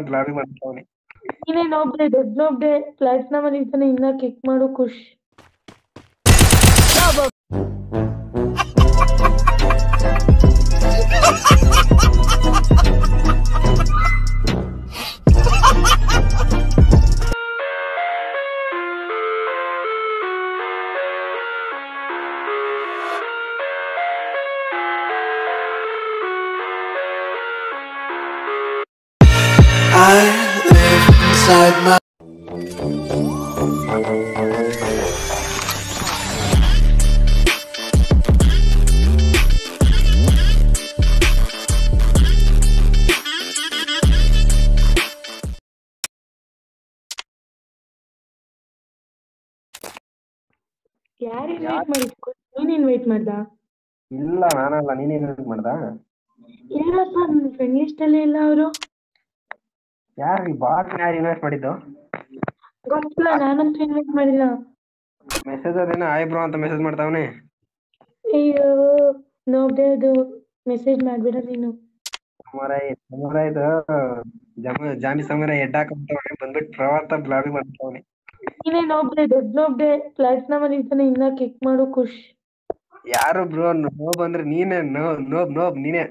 Blog ಮಾಡ್ತಾವನೆ ನೀನೇನ್ ಒಬ್ಳೆ ದೊಡ್ಡನೊಬ್ಳೆ ಪ್ಲಾಟ್ನಮ್ ಅಲ್ಲಿ ಇನ್ನ ಕಿಕ್ ಮಾಡು ಖುಷ್. Inside my ಯಾರು ಇನ್ವೈಟ್ ಮಾಡಿದ್ರು ನೀನ್ ಇನ್ವೈಟ್ ಮಾಡ್ದ? ಇಲ್ಲ ನಾನಲ್ಲ. ನೀನೇನ್ ಮಾಡ್ದ? ಇಲ್ಲಪ್ಪ ನನ್ನ ಫ್ರೆಂಡ್ ಲಿಸ್ಟ್ ಅಲ್ಲೇ ಇಲ್ಲ ಅವರು. ಯಾರು ಈ ಬಾಸ್ ಯಾರು ಇನ್ವೆಸ್ಟ್ ಮಾಡಿದ್ದು? ಗೊತ್ತಿಲ್ಲ ನಾನಂತೂ ಇನ್ವೈಟ್ ಮಾಡಿಲ್ಲ. ಮೆಸೇಜ್ ಅದೇನ ಆಯ್ ಬ್ರೋ ಅಂತ ಮೆಸೇಜ್ ಮಾಡ್ತಾವನೆ? ಅಯ್ಯೋ ನೋಡ್ದೆ ಅದು ಮೆಸೇಜ್ ಮಾಡ್ಬೇಡ ನೀನು. ಸಮರಾಯ್ ಸಮುರಾಯ್ದು ಜಮ ಜಾಮಿ ಸಮುರಾಯ್ ಹೆಡ್ ಹಾಕೊಂತವನೆ ಬಂದ್ಬಿಟ್ಟು ಪ್ರವಾಸ ಬ್ಲಾಬಿ ಮಾಡ್ತಾವನೆ ನೋಬ್ಡೆ ದೊಡ್ಡ ನೋಬ್ಡೆ ಪ್ಲಾಟ್ನಮ್ ಅಲ್ಲಿ ಇದ್ದಾನೆ ಇನ್ನ ಕಿಕ್ ಮಾಡು ಖುಷ್. ಯಾರು ಬ್ರೋ ನೋಬ್ ಅಂದ್ರೆ ನೀನೇ ನೋ ನೋಬ್ ನೋಬ್ ನೀನೇ.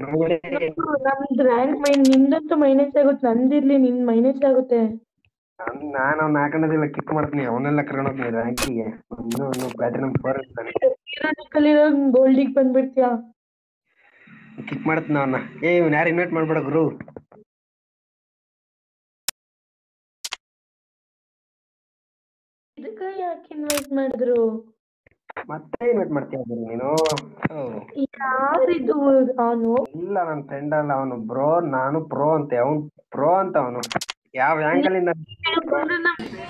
ನಮ್ದು ರ್ಯಾಂಕ್ ಮೈ ನಿಂದಂತೂ ಮೈನಸ್ ಆಗುತ್ತೆ ನಂದಿರ್ಲಿ ನಿನ್ ಮೈನಸ್ ಆಗುತ್ತೆ. ನಾನು ಅವ್ನ ಹಾಕೋದಿಲ್ಲ ಕಿಕ್ ಮಾಡ್ತೀನಿ ಅವನ್ನೆಲ್ಲ ಕರ್ಕೊಂಡು ಹೋಗ್ತೀನಿ ರ್ಯಾಂಕಿಗೆ ಇನ್ನೂ ಇನ್ನೂ ಪ್ಲಾಟಿನಮ್ ಫೋರ್ ಇರ್ತಾನೆ ಗೋಲ್ಡಿಗೆ ಬಂದ್ಬಿಡ್ತೀಯಾ? ಕಿಕ್ ಮಾಡ್ತೀನಿ ಅವನ್ನ ಏ ಇವ್ನ ಯಾರು ಇನ್ವೈಟ್ ಮಾಡ್ಬೇಡ ಗುರು. ಇದಕ್ಕ ಯಾಕೆ ಇನ್ವೈಟ್ ಮಾಡಿದ್ರು? ಮತ್ತೆ ಇನ್ವೈಟ್ ಮಾಡ್ತೀಯ ಗುರು ನೀನು ಓ, ಯಾರಿದು ಅವನು ಇಲ್ಲ ನನ್ನ ಫ್ರೆಂಡ್ ಅಲ್ಲ ಅವನು ಬ್ರೋ ನಾನು ಪ್ರೋ ಅಂತೆ ಅವನು ಪ್ರೋ ಅಂತ ಅವನು ಯಾವ ಆಂಗಲ್ ಇಂದ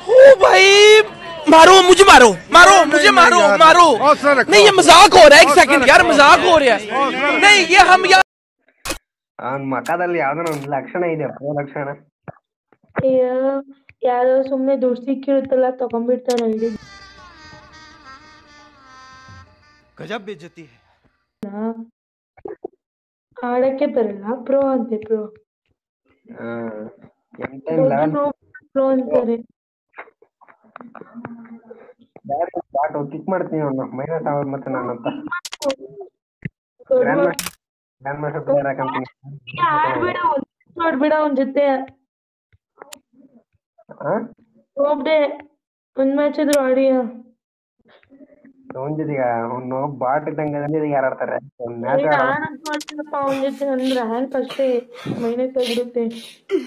ओ भाई मारो मुझे मारो मारो मुझे मारो मारो नहीं ये मजाक हो रहा है एक सेकंड यार मजाक हो रहा है नहीं ये हम यार ಅವನ ಮಖದಲ್ಲಿ ಯಾವ್ದೋ ಒಂದು ಲಕ್ಷಣ ಇದೆ ಪ್ರೋ ಲಕ್ಷಣ ಅಯ್ಯೋ ಯಾರೋ ಸುಮ್ನೆ ದುಡ್ಡು ಸಿಕ್ಕಿರುತ್ತಲ್ಲ ತಗೊಂಡ್ಬಿಡ್ತಾರ ಗಜಬ್ ಬೇಜತಿ ಹೈ ಆಡಕ್ಕೆ ಬರಲ್ಲ ಪ್ರೋ ಅಂತೆ ಪ್ರೋ ಪ್ರೋ ಅಂತಾರೆ ಬಾಟ್ ಕಿಕ್ ಮಾಡ್ತೀನಿ ಅವನು ಮೈನಸ್ ಅವ್ರ ಮತ್ತೆ ನಾನಂತ ಗ್ರ್ಯಾಂಡ್ ಮಾಸ್ಟರ್ ಪ್ಲೇಯರ್ ಹಾಕಂತೀನಿ ನೋಡ್ಬಿಡ ಅವನ ಜೊತೆ ಹೋಗ್ಬಿಡೆ ಒಂದ್ ಮ್ಯಾಚ್ ಆದ್ರೂ ಆಡಿಯ ಅವನ ಜೊತೆಗೆ ಅವನು ಬಾಟ್ ಇದ್ದಂಗೆ ನೀನ್ ಅವನ್ ಜೊತೆ ಅಂದ್ರೆ ರ್ಯಾಂಕ್ ಮೈನಸ್ ಆಗಿರುತ್ತೆ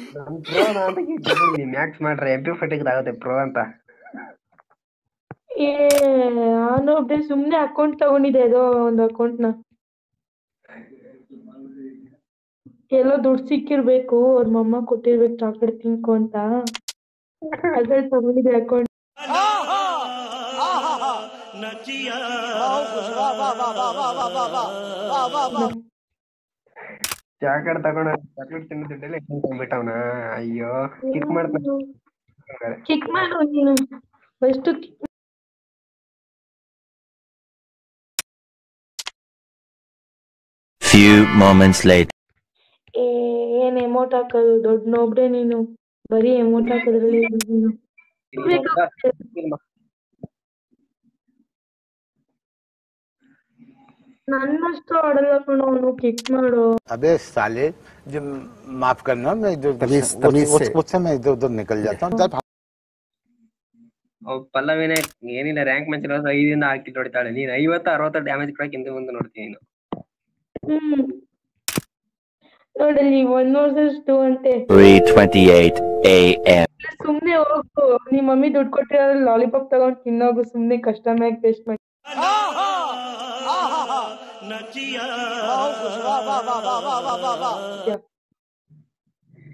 ಪ್ರೋ ಅಂತ ಮ್ಯಾಕ್ಸ್ ಮಾಡ್ರೆ ಎಂ ಪಿ ಆಗುತ್ತೆ ಪ್ರೋ ಅಂತ. ಏ ನಾನೊಬ್ಳೆ ಸುಮ್ನೆ ಅಕೌಂಟ್ ತಗೊಂಡಿದೆ ಅದು ಒಂದು ಅಕೌಂಟ್ನ. ಎಲ್ಲೋ ದುಡ್ಡು ಸಿಕ್ಕಿರ್ಬೇಕು ಅವ್ರ ಮಮ್ಮ ಕೊಟ್ಟಿರ್ಬೇಕು ಚಾಕ್ಲೇಟ್ ತಿನ್ಕೊ ಅಂತ. ಅದ್ರಲ್ಲಿ ತಗೊಂಡಿದ್ದೆ ಅಕೌಂಟ್ ಚಾಕ್ಲೇಟ್ ತಗೊಂಡ ಚಾಕ್ಲೇಟ್ ತಿನ್ನೋ ದುಡ್ಡಲ್ಲಿ ತಗೊಂಡ್ಬಿಟ್ಟವನ ಅಯ್ಯೋ ಕಿಕ್ ಮಾಡ್ತಾನೆ ಕಿಕ್ ಮಾಡು ನೀನು. First Few moments later. ಏನ್ ಎಮೋಟ್ ಹಾಕೋದು? ದೊಡ್ಡ ನೋಬ್ಡೆ ನೀನು. ಬರೀ ಎಮೋಟ್ ಹಾಕೋದ್ರಲ್ಲಿ ನೀನು. ನನ್ನಷ್ಟು ಆಡಲ್ಲ ಕಣೋ ಅವನು ಕಿಕ್ ಮಾಡು अबे साले जो माफ करना मैं इधर उधर तमीज- से- तमीज उस- से। उस- उससे मैं इधर उधर निकल जाता हूँ जब ಅವ್ ಪಲ್ಲವಿನೇ ಏನಿಲ್ಲ ರ್ಯಾಂಕ್ ಮ್ಯಾಚ್ ಇರೋದು ಐದಿಂದ ಹಾಕಿ ಹೊಡಿತಾಳೆ ನೀನ್ ಐವತ್ತು ಅರವತ್ತು ಡ್ಯಾಮೇಜ್ ಕೊಡಕ್ ಹಿಂದೆ ಮುಂದೆ ನೋಡ್ತೀನಿ ನೀನು ಹ್ಮ್ ನೋಡಲ್ಲಿ ಒನ್ ವರ್ಸಸ್ ಟೂ ಅಂತೆ 3:28 a.m. ಸುಮ್ನೆ ಹೋಗು ನಿಮ್ ಮಮ್ಮಿ ದುಡ್ಡು ಕೊಟ್ಟಿರೋ ಲಾಲಿಪಾಪ್ ತಗೊಂಡ್ ತಿನ್ನೋಗು ಸುಮ್ನೆ ಕಷ್ಟ ಮ್ಯಾಗ್ ವೇಸ್ಟ್ ಮಾಡಿ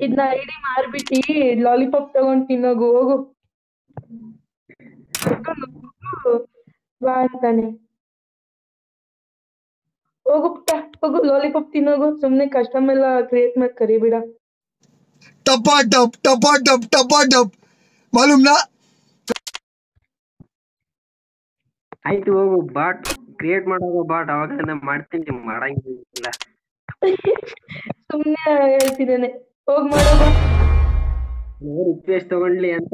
ಇದನ್ನ ಐಡಿ ಮಾರ್ಬಿಟ್ಟಿ ಲಾಲಿಪಾಪ್ ತಗೊಂಡ್ ತಿನ್ನೋಗು ಹೋಗು ಬಾ ಅಂತಾನೆ ಹೋಗು ಪುಟ್ಟ ಹೋಗು ಲಾಲಿಪಾಪ್ ತಿನ್ನೋಗು ಸುಮ್ನೆ ಕಸ್ಟಮ್ ಎಲ್ಲ ಕ್ರಿಯೇಟ್ ಮಾಡಿ ಕರಿಬೇಡ टपा टप टपा टप टपा टप मालूम ना ಆಯ್ತು ಹೋಗು ಬಾಟ್ ಕ್ರಿಯೇಟ್ ಮಾಡೋದು ಬಾಟ್ ಅವಾಗಿಂದ ಮಾಡ್ತೀನಿ ಮಾಡಂಗಿಲ್ಲ. ಸುಮ್ನೆ ಹೇಳ್ತಿದ್ದೇನೆ. ಹೋಗ್ ಮಾಡೋದು ರಿಕ್ವೆಸ್ಟ್ ತಗೊಂಡ್ಲಿ ಅಂತ.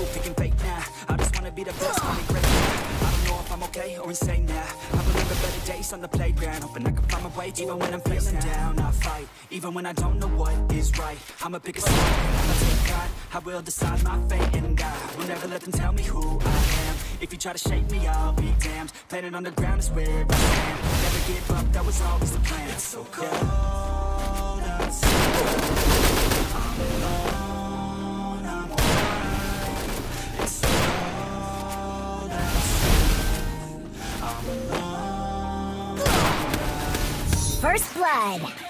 do, picking fate now. I just wanna be the best, me great. I don't know if I'm okay or insane now. I remember better days on the playground, hoping I can find my way even when I'm feeling down. I fight, even when I don't know what is right. I'ma pick a side, I'ma take pride. I will decide my fate and God will never let them tell me who I am. If you try to shape me, I'll be damned. Planet on the ground is where I stand. Never give up, that was always the plan. It's so cold outside. I'm alone, First blood.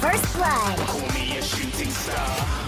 First blood. Call me a shooting star.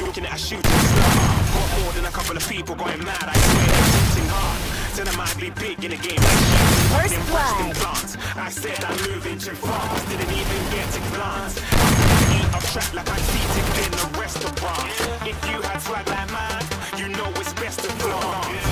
Looking at a shooting star. Got more than a couple of people going mad. I swear they're shooting hard. Said I might be big in the game. First blood. I said I'm moving too fast. Didn't even get to glance. Track like I'm seated in a restaurant. If you had swag like mine, you know it's best to flaunt.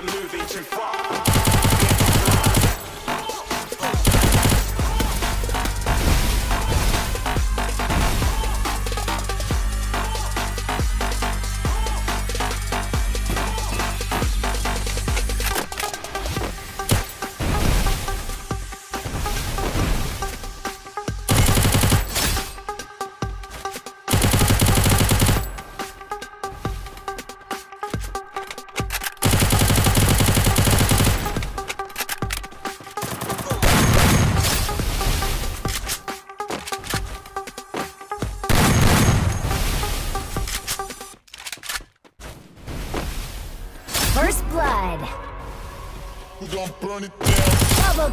I'm moving too far.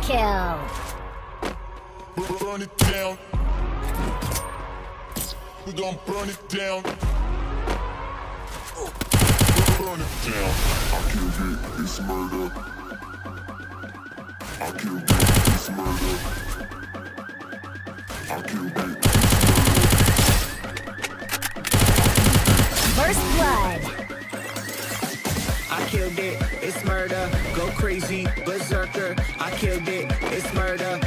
kill. We're burn it down. We gonna burn it down. We're burn it down. I killed it. It's murder. I killed it. It's murder. I killed it. First blood. I killed it. It's murder go crazy, berserker. I killed it, it's murder.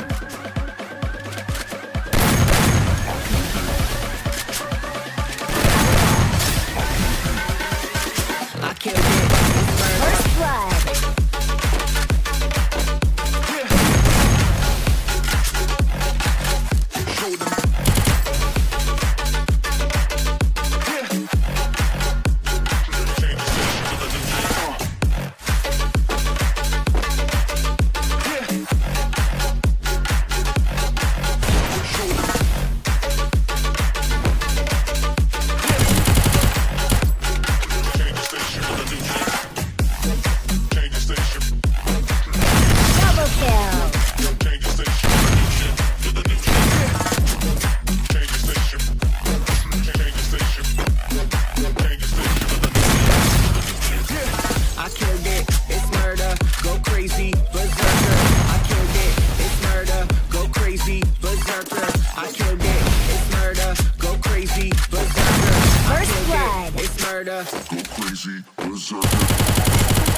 Go crazy, berserker.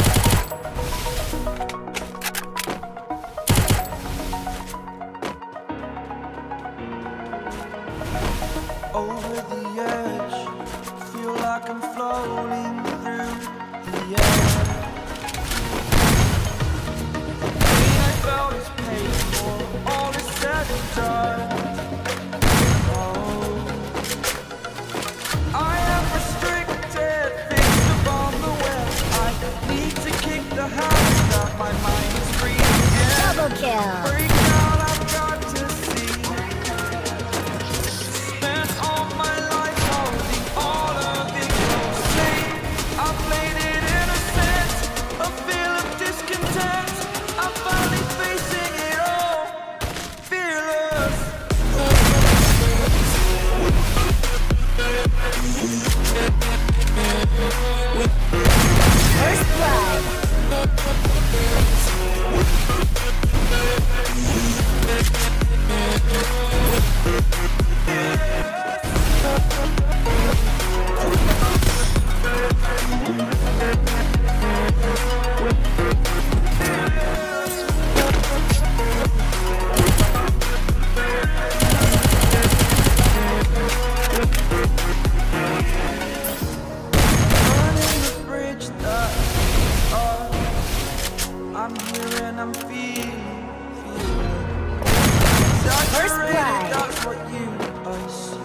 what you assume.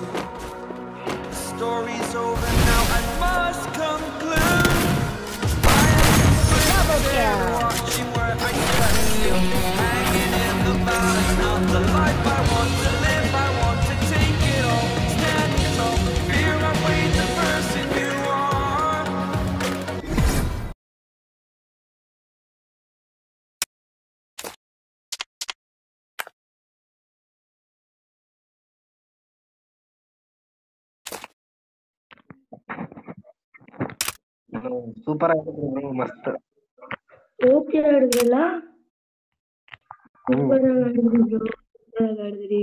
The story's over now, I must conclude. Double kill. Super ಆಗಿದ್ರು ಮಸ್ತ್. Okay ಆಡಿದ್ರಲ್ಲ? ಆಡಿದ್ರಿ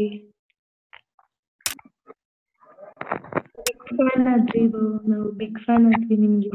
fan ಆದ್ರಿ ನಾವು big fan ಆದ್ವಿ ನಿಮ್ಗೆ.